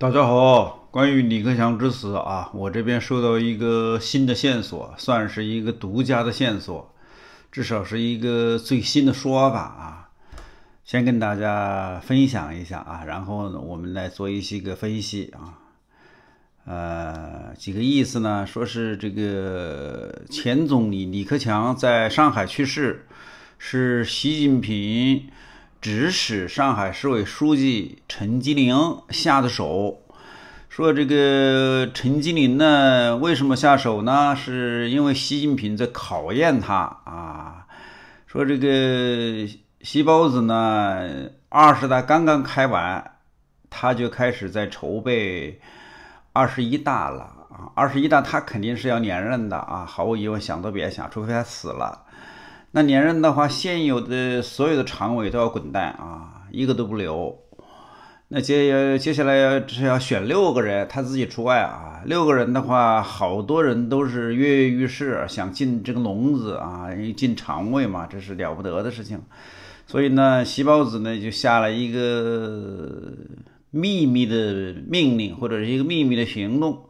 大家好，关于李克强之死啊，我这边收到一个新的线索，算是一个独家的线索，至少是一个最新的说法啊。先跟大家分享一下啊，然后呢，我们来做一些个分析啊。呃，几个意思呢？说是这个前总理李克强在上海去世，是习近平。指使上海市委书记陈吉宁下的手，说这个陈吉宁呢，为什么下手呢？是因为习近平在考验他啊。说这个习包子呢，二十大刚刚开完，他就开始在筹备二十一大了啊。二十一大他肯定是要连任的啊，毫无疑问，想都别想，除非他死了。那连任的话，现有的所有的常委都要滚蛋啊，一个都不留。那接接下来要是要选六个人，他自己除外啊。六个人的话，好多人都是跃跃欲试，想进这个笼子啊，进常委嘛，这是了不得的事情。所以呢，习包子呢就下了一个秘密的命令，或者是一个秘密的行动，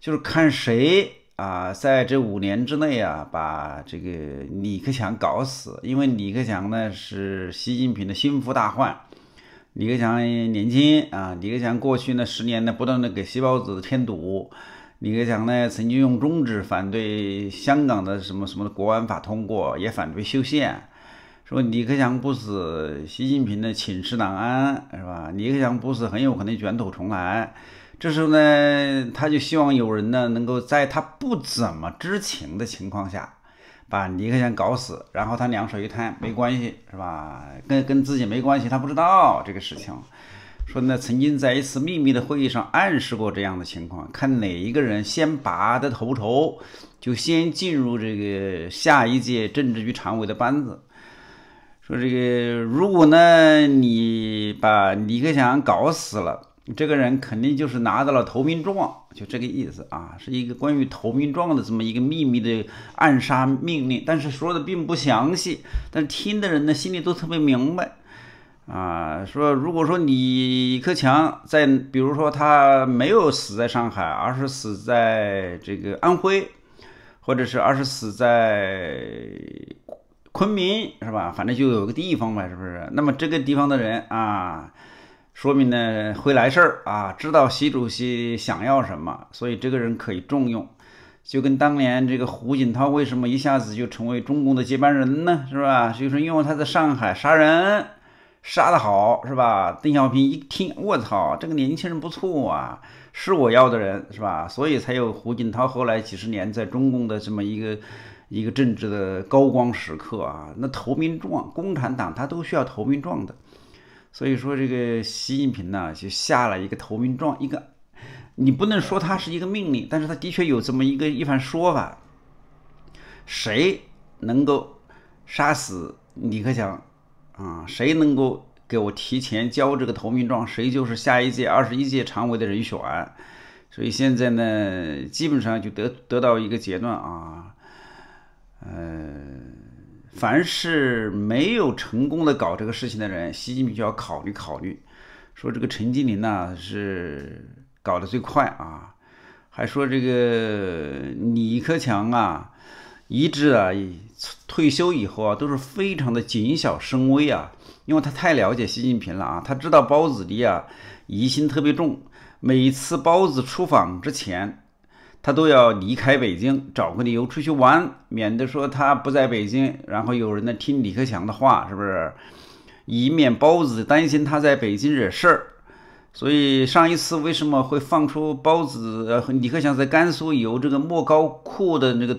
就是看谁。啊，在这五年之内啊，把这个李克强搞死。因为李克强呢是习近平的心腹大患。李克强年轻啊，李克强过去呢十年呢不断的给习包子添堵。李克强呢曾经用中指反对香港的什么什么国安法通过，也反对修宪，说李克强不死，习近平的寝食难安，是吧？李克强不死，很有可能卷土重来。这时候呢，他就希望有人呢，能够在他不怎么知情的情况下，把李克强搞死，然后他两手一摊，没关系，是吧？跟跟自己没关系，他不知道这个事情。说呢，曾经在一次秘密的会议上暗示过这样的情况，看哪一个人先拔得头筹，就先进入这个下一届政治局常委的班子。说这个，如果呢，你把李克强搞死了。这个人肯定就是拿到了投名状，就这个意思啊，是一个关于投名状的这么一个秘密的暗杀命令，但是说的并不详细，但听的人呢心里都特别明白啊。说如果说李克强在，比如说他没有死在上海，而是死在这个安徽，或者是而是死在昆明，是吧？反正就有个地方呗，是不是？那么这个地方的人啊。说明呢会来事儿啊，知道习主席想要什么，所以这个人可以重用。就跟当年这个胡锦涛为什么一下子就成为中共的接班人呢？是吧？就是因为他在上海杀人杀得好，是吧？邓小平一听，我操，这个年轻人不错啊，是我要的人，是吧？所以才有胡锦涛后来几十年在中共的这么一个一个政治的高光时刻啊。那投名状，共产党他都需要投名状的。所以说，这个习近平呢，就下了一个投名状，一个，你不能说他是一个命令，但是他的确有这么一个一番说法。谁能够杀死李克强啊？谁能够给我提前交这个投名状，谁就是下一届二十一届常委的人选。所以现在呢，基本上就得得到一个结论啊，嗯。凡是没有成功的搞这个事情的人，习近平就要考虑考虑，说这个陈吉宁呢是搞得最快啊，还说这个李克强啊，一直啊退休以后啊都是非常的谨小慎微啊，因为他太了解习近平了啊，他知道包子弟啊疑心特别重，每次包子出访之前。他都要离开北京，找个理由出去玩，免得说他不在北京，然后有人呢听李克强的话，是不是？以免包子担心他在北京惹事儿。所以上一次为什么会放出包子呃李克强在甘肃游这个莫高窟的那个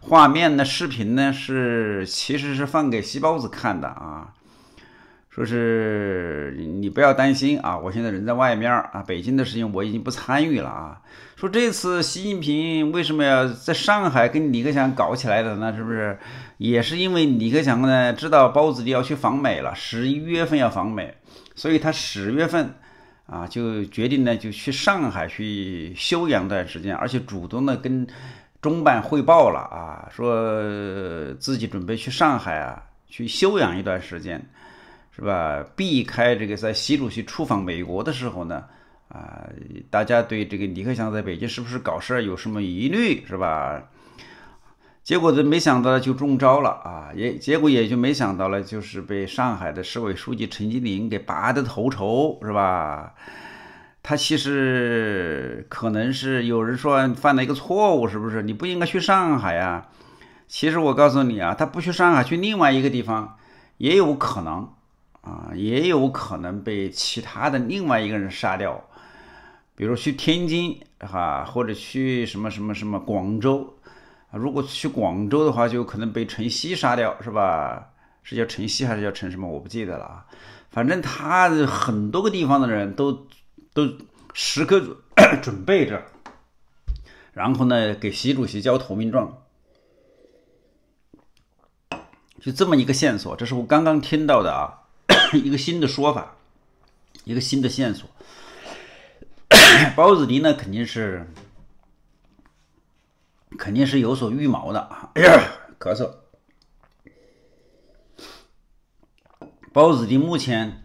画面呢？视频呢？是其实是放给西包子看的啊。说是你不要担心啊，我现在人在外面啊，北京的事情我已经不参与了啊。说这次习近平为什么要在上海跟李克强搞起来的呢？是不是也是因为李克强呢知道包子弟要去访美了，十一月份要访美，所以他十月份啊就决定呢就去上海去休养段时间，而且主动的跟中办汇报了啊，说自己准备去上海啊去休养一段时间。是吧？避开这个在习主席出访美国的时候呢，啊，大家对这个李克强在北京是不是搞事儿有什么疑虑是吧？结果这没想到就中招了啊，也结果也就没想到了，就是被上海的市委书记陈吉宁给拔得头筹是吧？他其实可能是有人说犯了一个错误，是不是？你不应该去上海呀？其实我告诉你啊，他不去上海，去另外一个地方也有可能啊，也有可能被其他的另外一个人杀掉。比如去天津哈，或者去什么什么什么广州，如果去广州的话，就可能被陈曦杀掉，是吧？是叫陈曦还是叫陈什么？我不记得了啊。反正他很多个地方的人都都时刻 准备着，然后呢，给习主席交投名状，就这么一个线索。这是我刚刚听到的啊，一个新的说法，一个新的线索。包子迪呢，肯定是肯定是有所预谋的啊！哎呀，咳嗽。包子迪目前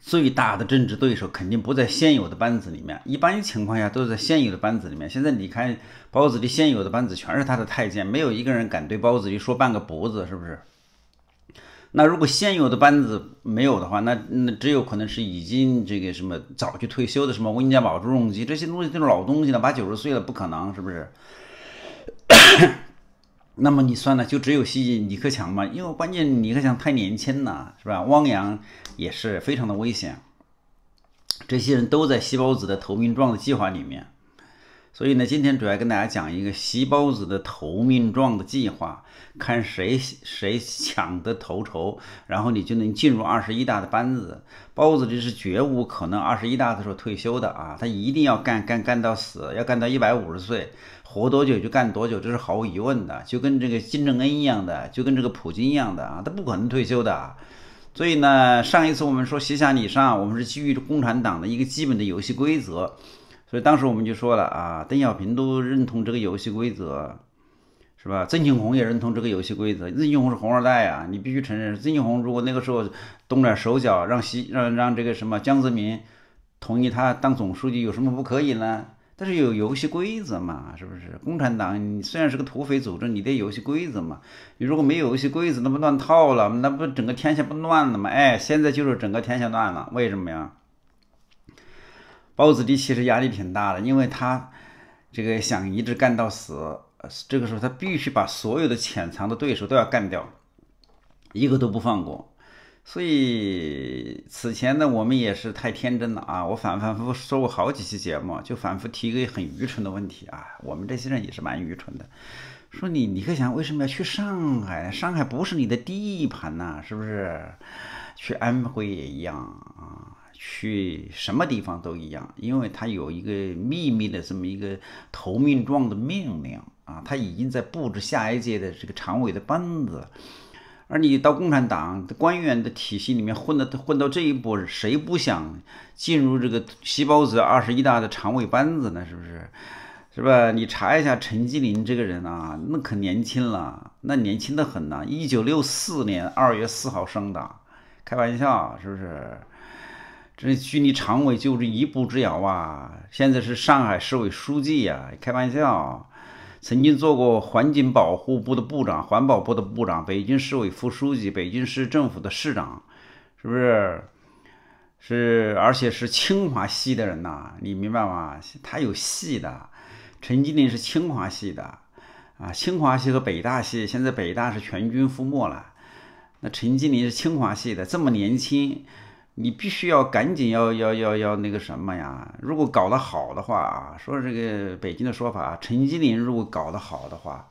最大的政治对手肯定不在现有的班子里面，一般情况下都是在现有的班子里面。现在你看，包子迪现有的班子全是他的太监，没有一个人敢对包子迪说半个不字，是不是？那如果现有的班子没有的话，那那只有可能是已经这个什么早就退休的什么温家宝、朱镕基这些东西都是老东西了，八九十岁了不可能，是不是？那么你算了，就只有西李克强嘛，因为关键李克强太年轻了，是吧？汪洋也是非常的危险，这些人都在细胞子的投名状的计划里面。所以呢，今天主要跟大家讲一个习包子的投名状的计划，看谁谁抢得头筹，然后你就能进入二十一大的班子。包子这是绝无可能二十一大的时候退休的啊，他一定要干干干到死，要干到一百五十岁，活多久就干多久，这是毫无疑问的。就跟这个金正恩一样的，就跟这个普京一样的啊，他不可能退休的。所以呢，上一次我们说西下你上，我们是基于共产党的一个基本的游戏规则。所以当时我们就说了啊，邓小平都认同这个游戏规则，是吧？曾庆红也认同这个游戏规则。曾庆红是红二代啊，你必须承认。曾庆红如果那个时候动点手脚，让习让让这个什么江泽民同意他当总书记，有什么不可以呢？但是有游戏规则嘛，是不是？共产党你虽然是个土匪组织，你得游戏规则嘛。你如果没有游戏规则，那不乱套了，那不整个天下不乱了吗？哎，现在就是整个天下乱了，为什么呀？包子弟其实压力挺大的，因为他这个想一直干到死，这个时候他必须把所有的潜藏的对手都要干掉，一个都不放过。所以此前呢，我们也是太天真了啊！我反反复复说过好几期节目，就反复提一个很愚蠢的问题啊，我们这些人也是蛮愚蠢的，说你李克强为什么要去上海？上海不是你的地盘呐，是不是？去安徽也一样啊。去什么地方都一样，因为他有一个秘密的这么一个投名状的命令啊，他已经在布置下一届的这个常委的班子。而你到共产党的官员的体系里面混的混到这一步，谁不想进入这个细胞子二十一大的常委班子呢？是不是？是吧？你查一下陈吉宁这个人啊，那可年轻了，那年轻的很呐，一九六四年二月四号生的，开玩笑是不是？这距离常委就是一步之遥啊！现在是上海市委书记呀，开玩笑，曾经做过环境保护部的部长、环保部的部长、北京市委副书记、北京市政府的市长，是不是？是，而且是清华系的人呐，你明白吗？他有系的，陈吉宁是清华系的啊，清华系和北大系，现在北大是全军覆没了，那陈吉宁是清华系的，这么年轻。你必须要赶紧要要要要那个什么呀？如果搞得好的话啊，说这个北京的说法，陈吉林如果搞得好的话，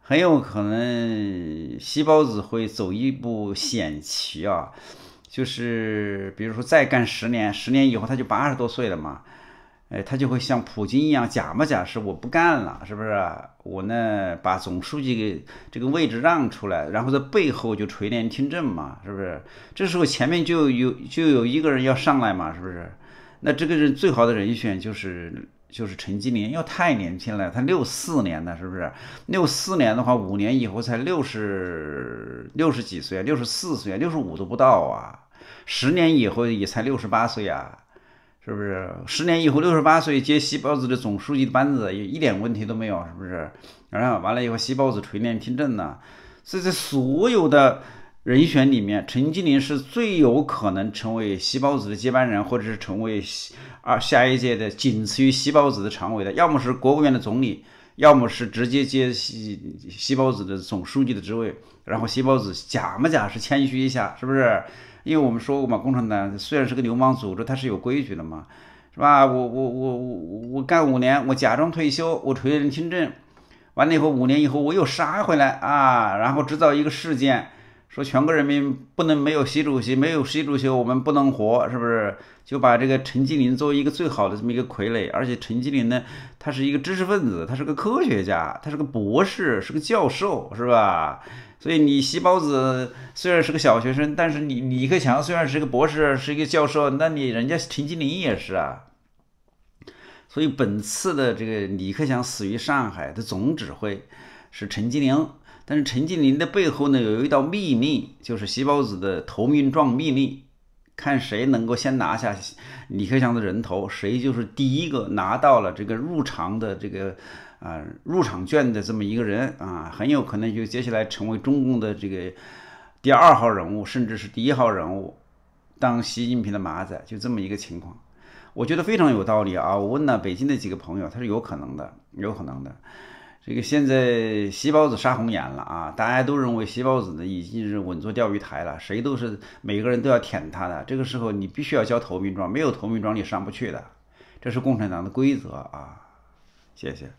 很有可能西包子会走一步险棋啊，就是比如说再干十年，十年以后他就八十多岁了嘛。哎，他就会像普京一样假模假式，我不干了，是不是？我呢，把总书记给这个位置让出来，然后在背后就垂帘听政嘛，是不是？这时候前面就有就有一个人要上来嘛，是不是？那这个人最好的人选就是就是陈吉宁，要太年轻了，他六四年的，是不是？六四年的话，五年以后才六十六十几岁，六十四岁，六十五都不到啊，十年以后也才六十八岁啊。是不是？十年以后六十八岁接西包子的总书记的班子，也一点问题都没有，是不是？然后完了以后，西包子垂帘听政呢？所以在所有的人选里面，陈吉宁是最有可能成为西包子的接班人，或者是成为啊下一届的仅次于西包子的常委的，要么是国务院的总理，要么是直接接西西包子的总书记的职位。然后西包子假模假是谦虚一下，是不是？因为我们说过嘛，共产党虽然是个流氓组织，它是有规矩的嘛，是吧？我我我我我干五年，我假装退休，我垂帘听政，完了以后五年以后我又杀回来啊，然后制造一个事件，说全国人民不能没有习主席，没有习主席我们不能活，是不是？就把这个陈吉宁作为一个最好的这么一个傀儡，而且陈吉宁呢，他是一个知识分子，他是个科学家，他是个博士，是个教授，是吧？所以你习包子虽然是个小学生，但是你李克强虽然是个博士，是一个教授，那你人家陈吉宁也是啊。所以本次的这个李克强死于上海的总指挥是陈吉宁，但是陈吉宁的背后呢有一道秘密，就是西包子的投名状秘密，看谁能够先拿下李克强的人头，谁就是第一个拿到了这个入场的这个。啊，入场券的这么一个人啊，很有可能就接下来成为中共的这个第二号人物，甚至是第一号人物，当习近平的马仔，就这么一个情况。我觉得非常有道理啊！我问了北京的几个朋友，他是有可能的，有可能的。这个现在西包子杀红眼了啊，大家都认为西包子呢已经是稳坐钓鱼台了，谁都是每个人都要舔他的。这个时候你必须要交投名状，没有投名状你上不去的，这是共产党的规则啊！谢谢。